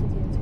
这件。